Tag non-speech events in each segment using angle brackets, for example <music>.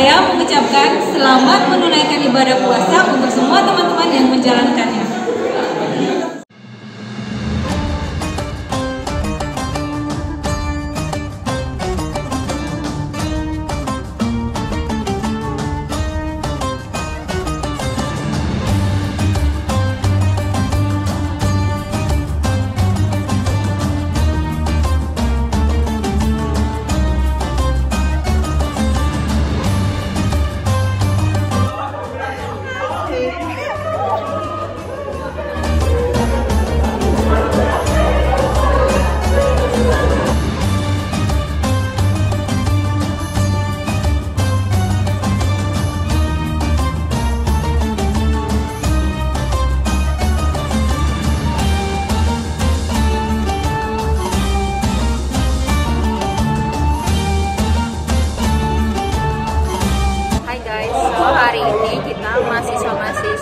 saya mengucapkan selamat menunaikan ibadah puasa untuk semua teman-teman yang menjalankan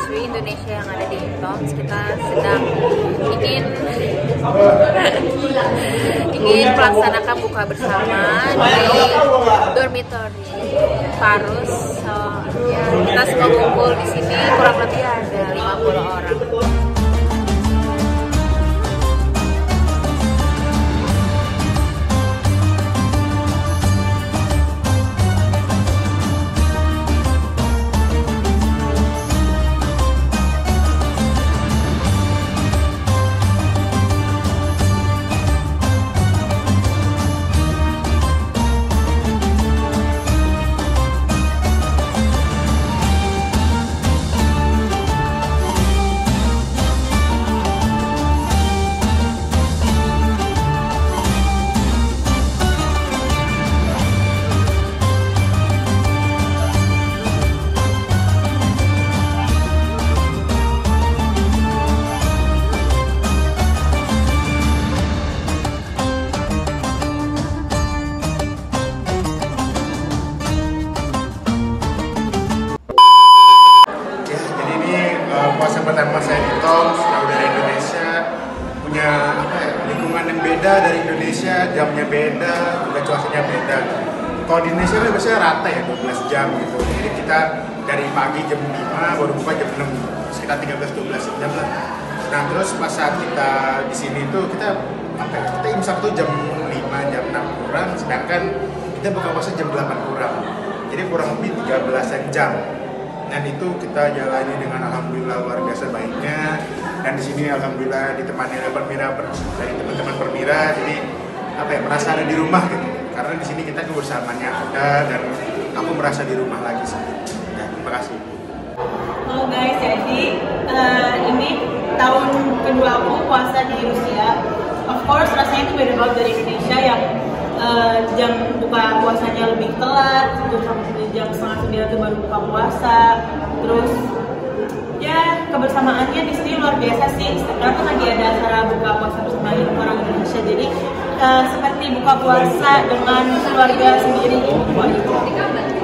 industri Indonesia yang ada di Intoms kita sedang ingin <laughs> ingin melaksanakan buka bersama di dormitory Parus. So, ya, kita semua kumpul di sini kurang lebih ada 50 orang. Punya ya, lingkungan yang beda dari Indonesia, jamnya beda, juga cuacanya beda. Kalau di Indonesia kan biasanya rata ya, 12 jam gitu. Jadi kita dari pagi jam 5, baru buka jam 6, sekitar 13-12 jam lah. Nah terus pas saat kita di sini tuh kita apa ya, kita imsak tuh jam 5, jam 6 kurang, sedangkan kita buka puasa jam 8 kurang. Jadi kurang lebih 13 jam dan itu kita jalani dengan alhamdulillah luar biasa baiknya dan di sini alhamdulillah ditemani oleh Permira per- dari teman-teman Permira jadi apa ya merasa ada di rumah gitu karena di sini kita kebersamaannya ada dan aku merasa di rumah lagi sih ya, terima kasih Halo guys, jadi eh, ini tahun kedua aku puasa di Rusia. Of course rasanya itu beda banget dari Indonesia yang eh, jam buka puasanya lebih telat, sampai jam setengah sembilan itu baru buka puasa. Terus ya kebersamaannya di luar biasa sih. Sekarang kan lagi ada acara buka puasa bersama orang Indonesia. Jadi eh, seperti buka puasa dengan keluarga sendiri gitu.